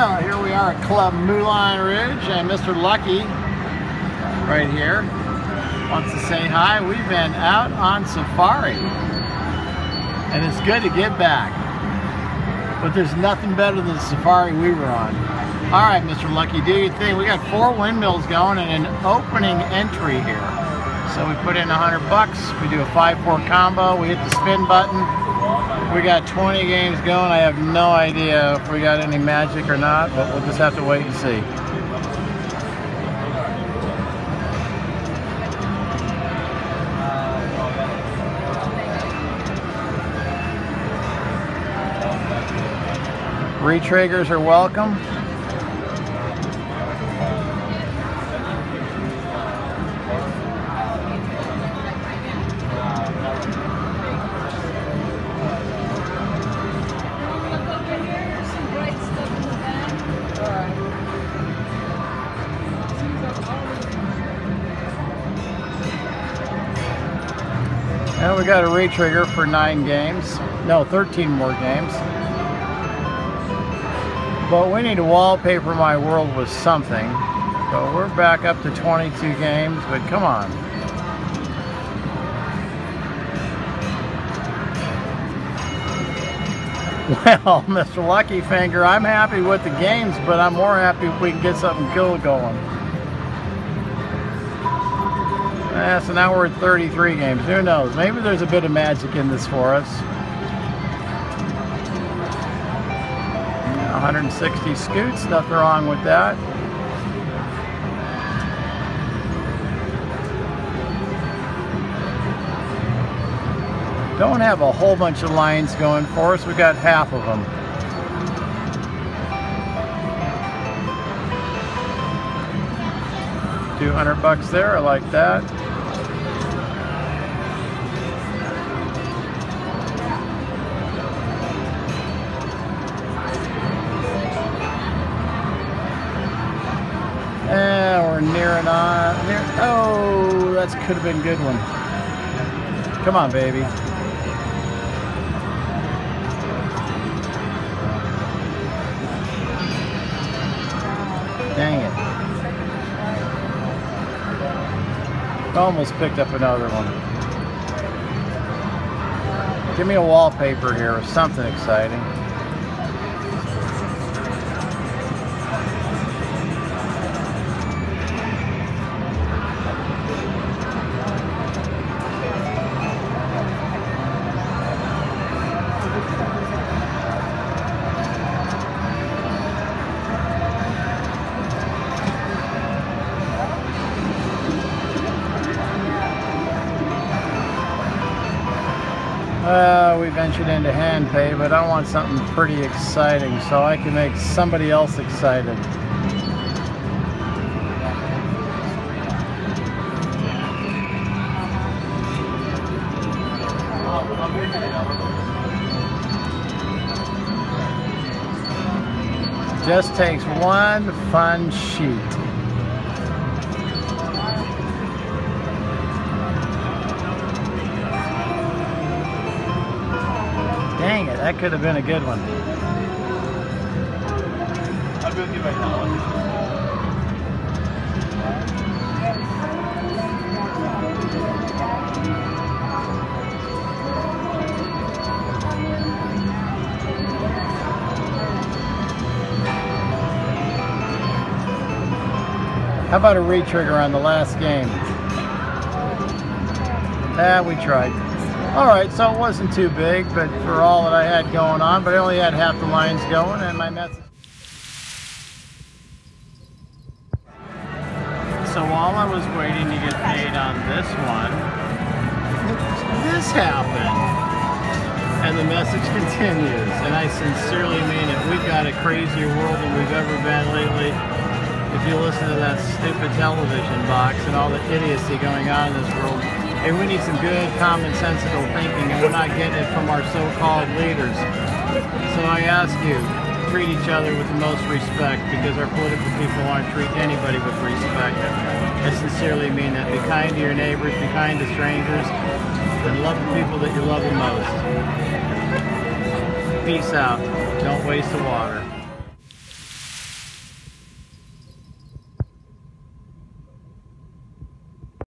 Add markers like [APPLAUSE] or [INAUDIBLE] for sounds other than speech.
Well, here we are at Club Moulin Rouge, and Mr. Lucky, right here, wants to say hi. We've been out on safari, and it's good to get back. But there's nothing better than the safari we were on. All right, Mr. Lucky, do your thing. We got four windmills going and an opening entry here. So we put in 100 bucks. We do a 5-4 combo. We hit the spin button. We got 20 games going. I have no idea if we got any magic or not, but we'll just have to wait and see. Retriggers are welcome. Now we got a retrigger for nine games. No, 13 more games. But we need to wallpaper my world with something. So we're back up to 22 games, but come on. [LAUGHS] Well, Mr. Lucky Finger, I'm happy with the games, but I'm more happy if we can get something cool going. Yeah, so now we're at 33 games. Who knows? Maybe there's a bit of magic in this for us. 160 scoots, nothing wrong with that. Don't have a whole bunch of lines going for us. We got half of them. Two hundred bucks there. I like that. We're nearing oh, that could have been a good one. Come on, baby. Dang it. Almost picked up another one. Give me a wallpaper here or something exciting. Uh, we ventured into hand pay, but I want something pretty exciting so I can make somebody else excited. Just takes one fun sheet. Dang it, that could have been a good one. I'll be with you right now. How about a retrigger on the last game? Ah, we tried. All right, so it wasn't too big, but for all that I had going on, but I only had half the lines going, and my message. So while I was waiting to get paid on this one, this happened. And the message continues, and I sincerely mean it. We've got a crazier world than we've ever been lately. If you listen to that stupid television box and all the idiocy going on in this world, Hey, we need some good, common, sensible thinking, and we're not getting it from our so-called leaders. So I ask you, treat each other with the most respect, because our political people aren't treating anybody with respect. I sincerely mean that. Be kind to your neighbors, be kind to strangers, and love the people that you love the most. Peace out. Don't waste the water.